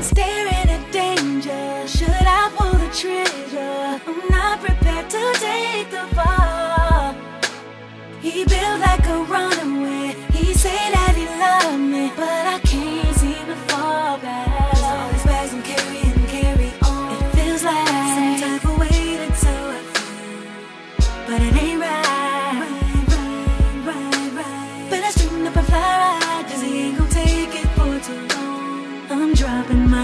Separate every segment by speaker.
Speaker 1: I'm staring at danger. Should I pull the trigger? I'm not prepared to take the fall. He built like a runaway. He say that he loved me, but I can't seem to fall back. All these bags and carry and carry on. It feels like some type of but it ain't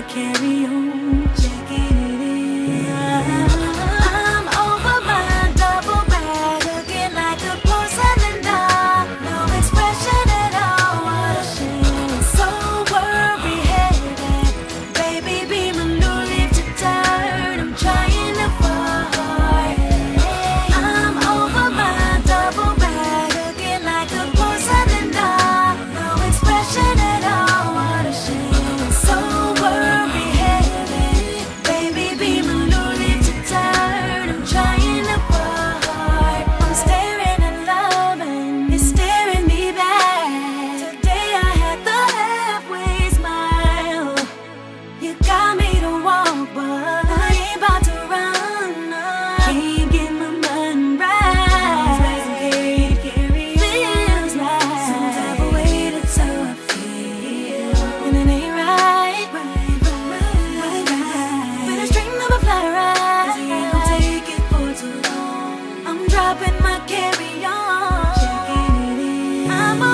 Speaker 1: carry on. I'm